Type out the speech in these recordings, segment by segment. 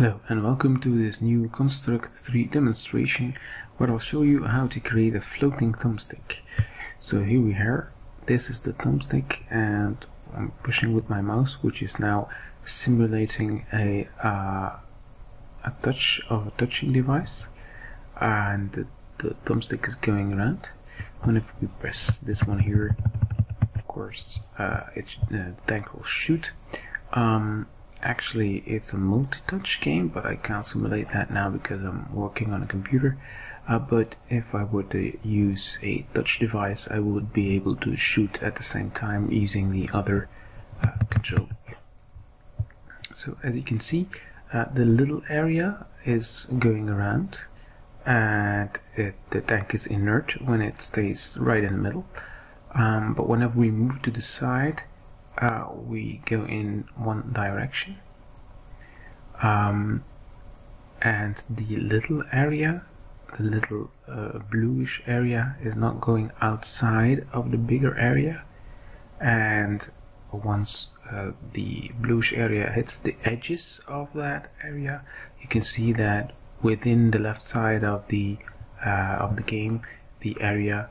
Hello and welcome to this new Construct 3 demonstration where I'll show you how to create a floating thumbstick. So here we are, this is the thumbstick and I'm pushing with my mouse which is now simulating a, uh, a touch of a touching device and the, the thumbstick is going around. Whenever we press this one here, of course, uh, it, uh, the tank will shoot. Um, actually it's a multi-touch game but I can't simulate that now because I'm working on a computer. Uh, but if I were to use a touch device I would be able to shoot at the same time using the other uh, control so as you can see uh, the little area is going around and it, the tank is inert when it stays right in the middle. Um, but whenever we move to the side uh, we go in one direction um, and the little area the little uh, bluish area is not going outside of the bigger area. And once uh, the bluish area hits the edges of that area you can see that within the left side of the uh, of the game the area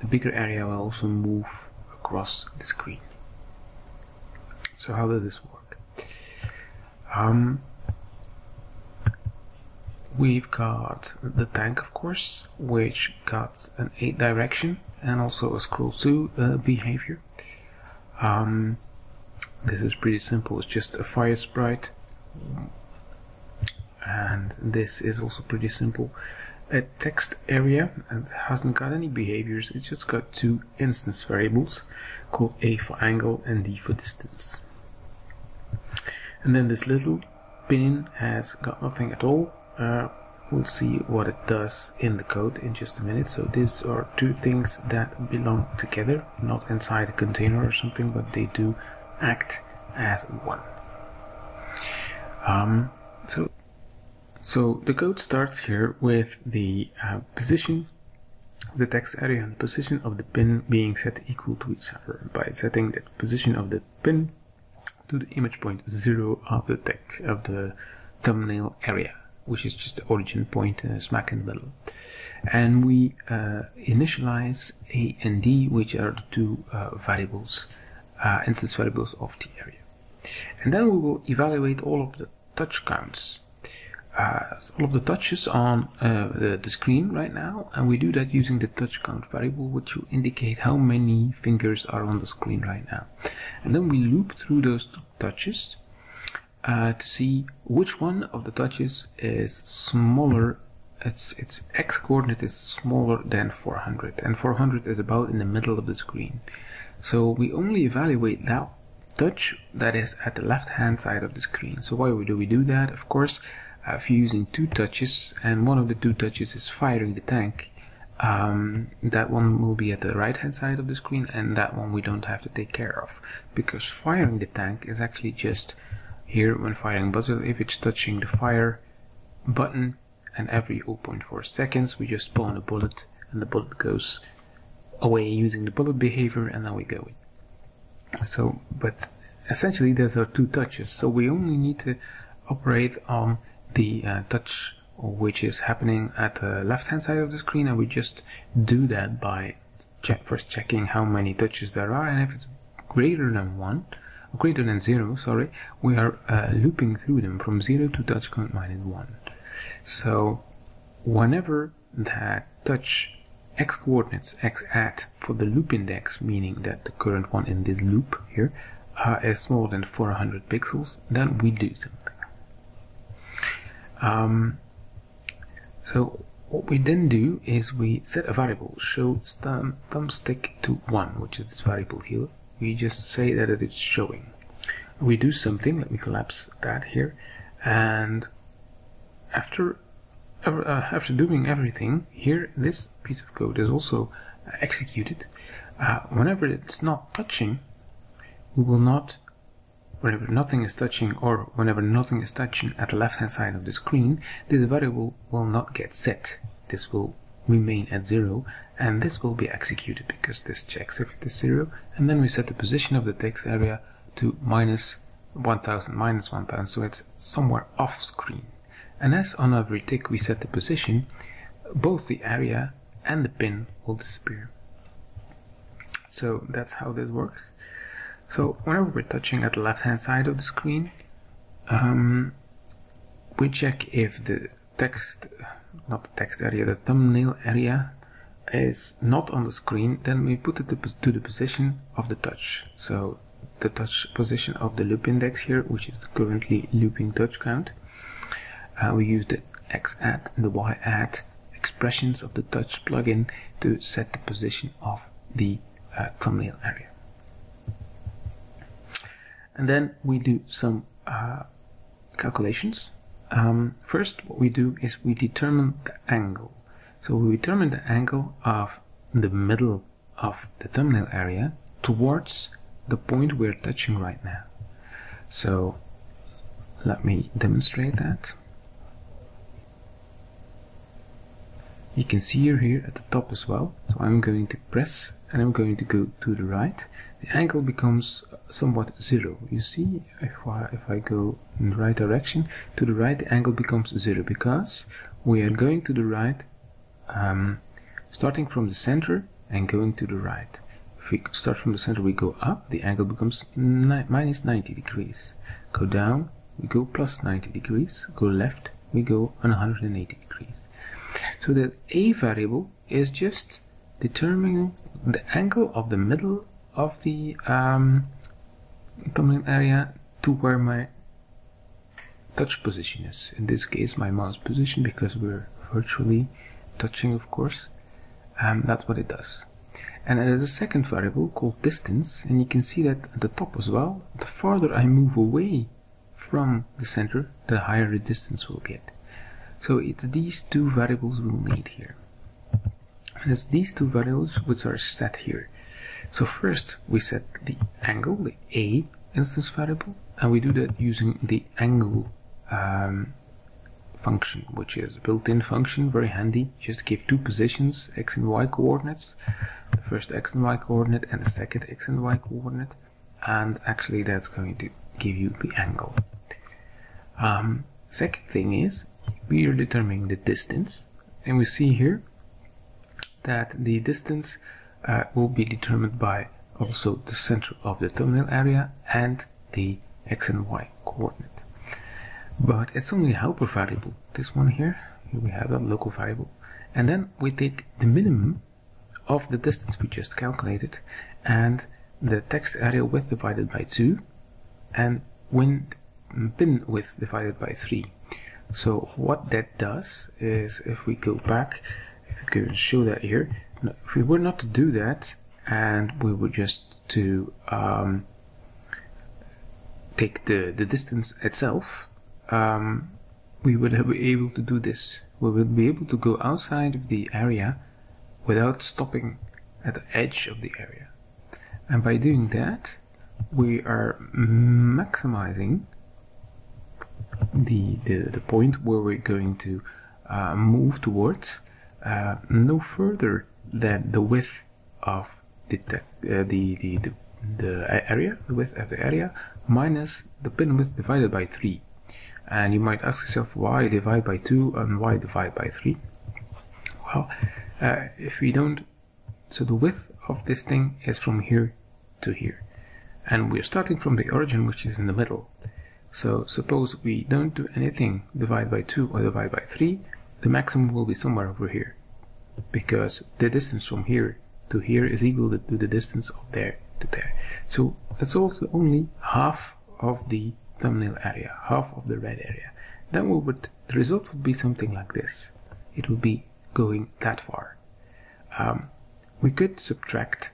the bigger area will also move across the screen so how does this work? Um, we've got the tank, of course, which got an 8 direction and also a scroll to uh, behavior. Um, this is pretty simple, it's just a fire sprite. And this is also pretty simple. A text area and hasn't got any behaviors, it's just got two instance variables called A for angle and D for distance and then this little pin has got nothing at all. Uh, we'll see what it does in the code in just a minute. So these are two things that belong together not inside a container or something but they do act as one. Um, so so the code starts here with the uh, position the text area and the position of the pin being set equal to each other. By setting the position of the pin to the image point 0 of the text of the thumbnail area which is just the origin point uh, smack in the middle. And we uh, initialize a and d which are the two uh, variables uh, instance variables of the area. And then we will evaluate all of the touch counts uh, all of the touches on uh, the, the, screen right now and we do that using the touch count variable which will indicate how many fingers are on the screen right now. And then we loop through those touches uh, to see which one of the touches is smaller. Its its x coordinate is smaller than 400 and 400 is about in the middle of the screen. So we only evaluate that touch that is at the left hand side of the screen. So why do we do that? Of course if you're using two touches and one of the two touches is firing the tank. Um, that one will be at the right hand side of the screen and that one we don't have to take care of because firing the tank is actually just here when firing. Buzzer if it's touching the fire button and every 0.4 seconds we just spawn a bullet and the bullet goes away using the bullet behavior and now we go in. so but essentially those are two touches. So we only need to operate on the uh, touch which is happening at the left hand side of the screen and we just do that by check, first checking how many touches there are and if it's greater than 1 greater than 0 sorry we are uh, looping through them from 0 to touch count minus 1 so whenever that touch x coordinates x at for the loop index meaning that the current one in this loop here uh, is smaller than 400 pixels then we do something um, so what we then do is we set a variable. Show thumb, thumbstick to 1 which is this variable here. We just say that it is showing. We do something. Let me collapse that here. And after uh, after doing everything here this piece of code is also executed. Uh, whenever it's not touching we will not whenever nothing is touching or whenever nothing is touching at the left hand side of the screen, this variable will not get set. This will remain at zero and this will be executed because this checks if it is zero and then we set the position of the text area to minus 1000 minus 1000, so it's somewhere off screen. And as on every tick we set the position, both the area and the pin will disappear. So that's how this works. So whenever we're touching at the left hand side of the screen, um, we check if the text, not the text area, the thumbnail area is not on the screen, then we put it to the position of the touch. So the touch position of the loop index here, which is the currently looping touch count. Uh, we use the X at and the Y at expressions of the touch plugin to set the position of the uh, thumbnail area. And then we do some uh, calculations. Um, first, what we do is we determine the angle. So we determine the angle of the middle of the thumbnail area towards the point we're touching right now. So let me demonstrate that. You can see here, here at the top as well. So I'm going to press and I'm going to go to the right. The angle becomes somewhat zero. You see, if I, if I go in the right direction, to the right the angle becomes zero because we are going to the right, um, starting from the center and going to the right. If we start from the center, we go up, the angle becomes ni minus 90 degrees. Go down, we go plus 90 degrees. Go left, we go 180 degrees. So the a variable is just determining the angle of the middle of the um, thumbnail area to where my touch position is. In this case, my mouse position, because we're virtually touching, of course. Um, that's what it does. And there's a second variable called distance, and you can see that at the top as well, the farther I move away from the center, the higher the distance will get. So it's these two variables we'll need here. And it's these two variables which are set here. So first we set the angle, the A instance variable, and we do that using the angle um, function, which is a built-in function, very handy. Just give two positions, x and y coordinates, the first x and y coordinate and the second x and y coordinate, and actually that's going to give you the angle. Um, second thing is we are determining the distance and we see here that the distance uh, will be determined by also the center of the thumbnail area and the x and y coordinate. But it's only a helper variable this one here. Here we have a local variable. And then we take the minimum of the distance we just calculated and the text area width divided by 2 and wind pin width divided by 3 so what that does is if we go back, if we can show that here, if we were not to do that and we were just to um, take the, the distance itself, um, we would be able to do this. We would be able to go outside of the area without stopping at the edge of the area. And by doing that, we are maximizing the, the, the point where we're going to uh, move towards uh, no further than the width of the, uh, the, the, the, the area, the width of the area, minus the pin width divided by 3. And you might ask yourself why divide by 2 and why divide by 3? Well, uh, if we don't, so the width of this thing is from here to here. And we're starting from the origin, which is in the middle. So suppose we don't do anything, divide by 2 or divide by 3, the maximum will be somewhere over here. Because the distance from here to here is equal to the distance of there to there. So it's also only half of the thumbnail area, half of the red area. Then we would, the result would be something like this. It would be going that far. Um, we could subtract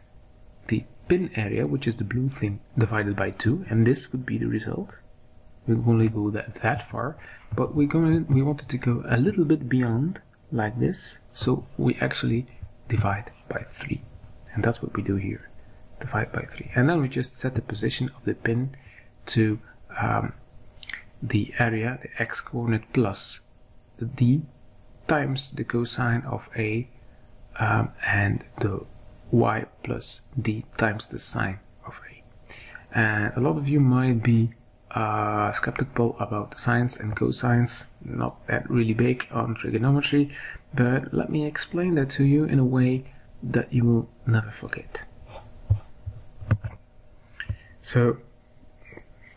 the pin area, which is the blue thing, divided by 2, and this would be the result we only go that, that far but we going we wanted to go a little bit beyond like this so we actually divide by 3 and that's what we do here. Divide by 3 and then we just set the position of the pin to um, the area the x coordinate plus the d times the cosine of a um, and the y plus d times the sine of a. And a lot of you might be uh, skeptical about the sines and cosines, not that really big on trigonometry, but let me explain that to you in a way that you will never forget. So,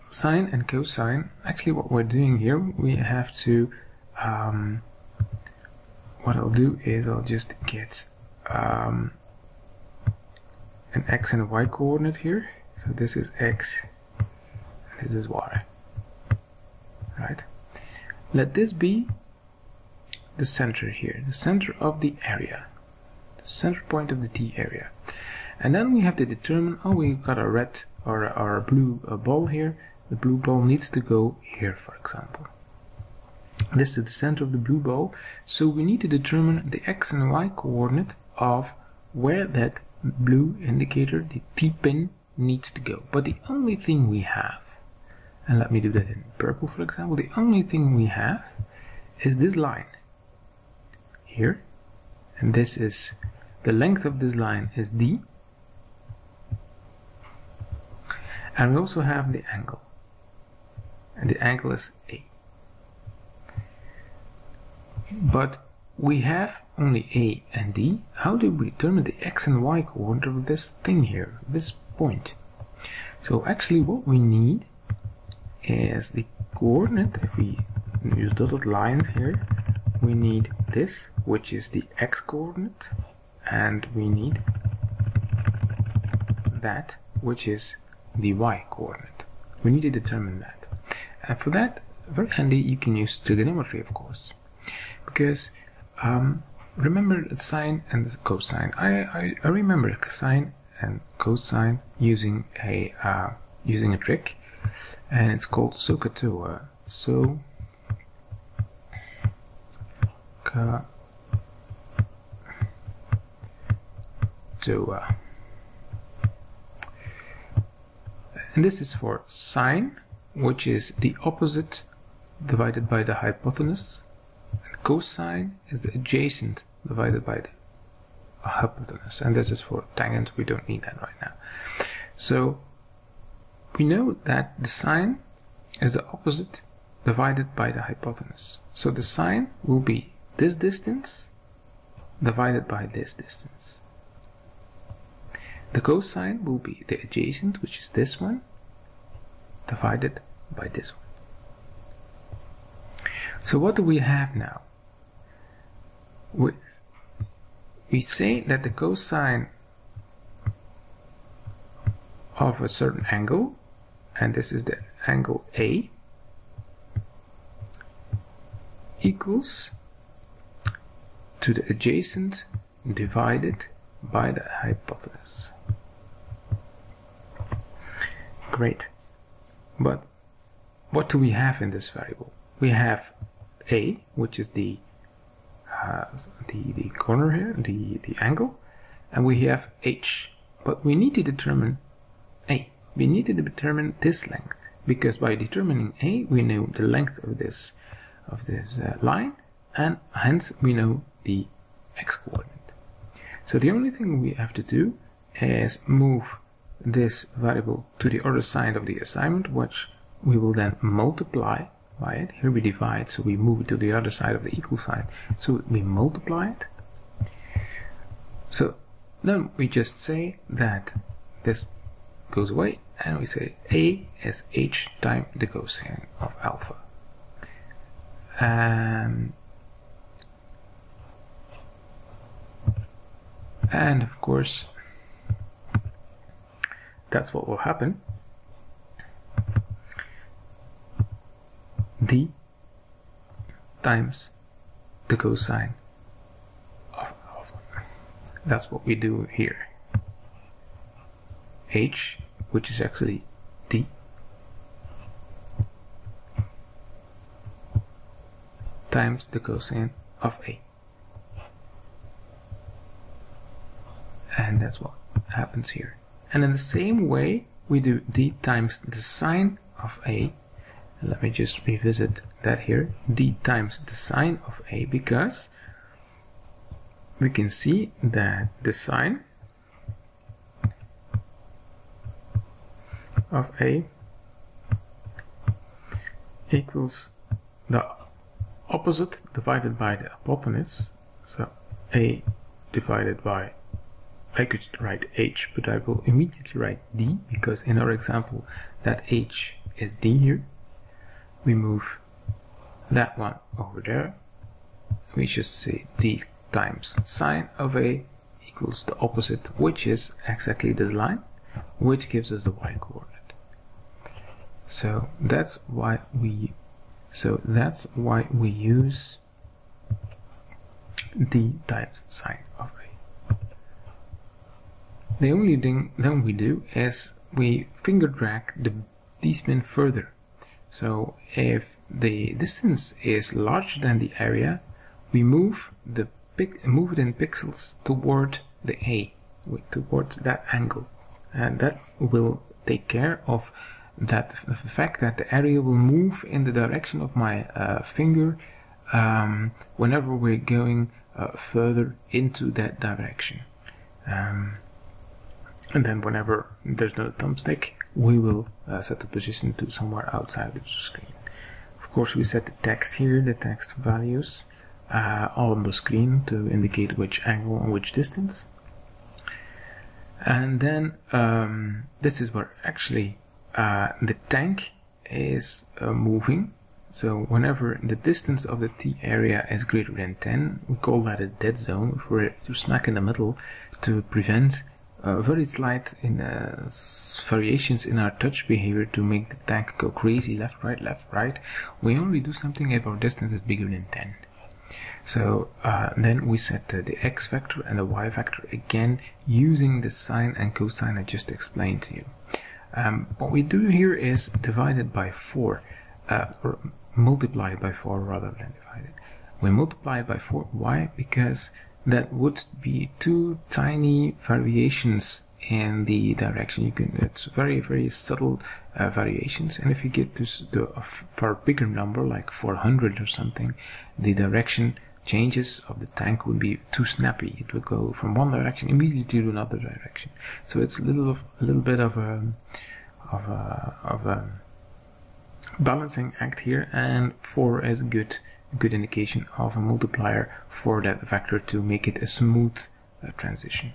sine and cosine, actually what we're doing here, we have to, um, what I'll do is I'll just get um, an x and a y coordinate here. So this is x, this is y, right? Let this be the center here, the center of the area, the center point of the T area. And then we have to determine, oh, we've got a red or, or a blue ball here. The blue ball needs to go here, for example. This is the center of the blue ball. So we need to determine the x and y coordinate of where that blue indicator, the T-pin, needs to go. But the only thing we have, and let me do that in purple for example, the only thing we have is this line here. And this is, the length of this line is D. And we also have the angle. And the angle is A. But we have only A and D. How do we determine the X and Y coordinate of this thing here, this point? So actually what we need is the coordinate, if we use dotted lines here, we need this, which is the X coordinate, and we need that, which is the y coordinate. We need to determine that. And for that, very handy, you can use trigonometry, of course, because um, remember the sine and the cosine. I, I, I remember sine and cosine using a uh, using a trick, and it's called SOHCAHTOA. So, SOHCAHTOA. Uh, and this is for sine which is the opposite divided by the hypotenuse and cosine is the adjacent divided by the hypotenuse and this is for tangent we don't need that right now so we know that the sine is the opposite divided by the hypotenuse so the sine will be this distance divided by this distance the cosine will be the adjacent, which is this one, divided by this one. So what do we have now? We, we say that the cosine of a certain angle, and this is the angle A, equals to the adjacent divided by the hypotenuse. Great. But what do we have in this variable? We have a, which is the uh, the, the corner here, the, the angle, and we have h. But we need to determine a. We need to determine this length because by determining a, we know the length of this of this uh, line, and hence we know the x coordinate. So the only thing we have to do is move this variable to the other side of the assignment, which we will then multiply by it. Here we divide, so we move it to the other side of the equal sign. So we multiply it. So then we just say that this goes away and we say A is h times the cosine of alpha. Um, and of course that's what will happen. D times the cosine of alpha. That's what we do here. H, which is actually D, times the cosine of A. And that's what happens here. And in the same way, we do d times the sine of a. Let me just revisit that here. d times the sine of a because we can see that the sine of a equals the opposite divided by the hypotenuse. So a divided by, I could write h, but I will immediately write d because in our example that h is d here. We move that one over there. We just say d times sine of a equals the opposite, which is exactly this line, which gives us the y coordinate. So that's why we so that's why we use d times sine of a. The only thing then we do is we finger drag the d-spin further. So if the distance is larger than the area, we move the move it in pixels toward the A, towards that angle, and that will take care of that the fact that the area will move in the direction of my uh, finger um, whenever we're going uh, further into that direction. Um, and then whenever there's no thumbstick, we will uh, set the position to somewhere outside of the screen. Of course, we set the text here, the text values, uh, on the screen to indicate which angle and which distance. And then um, this is where actually uh, the tank is uh, moving. So whenever the distance of the T area is greater than 10, we call that a dead zone if we're smack in the middle to prevent uh, very slight in uh, variations in our touch behavior to make the tank go crazy left right left right we only do something if our distance is bigger than 10 so uh, then we set the x vector and the y vector again using the sine and cosine I just explained to you. Um, what we do here is divide it by 4 uh, or multiply by 4 rather than divide it we multiply by 4 why? Because that would be two tiny variations in the direction. You can it's very very subtle uh, variations. And if you get to the uh, far bigger number like 400 or something the direction changes of the tank would be too snappy. It would go from one direction immediately to another direction. So it's a little of a little bit of a of a, of a balancing act here. And 4 is good good indication of a multiplier for that vector to make it a smooth uh, transition.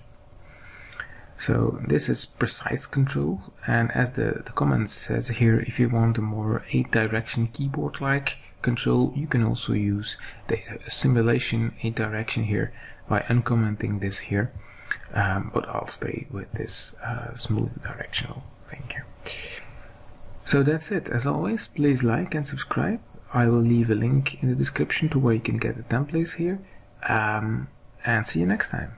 So this is precise control and as the, the comment says here if you want a more 8 direction keyboard like control you can also use the simulation 8 direction here by uncommenting this here um, but I'll stay with this uh, smooth directional thing here. So that's it. As always, please like and subscribe. I will leave a link in the description to where you can get the templates here. Um, and see you next time.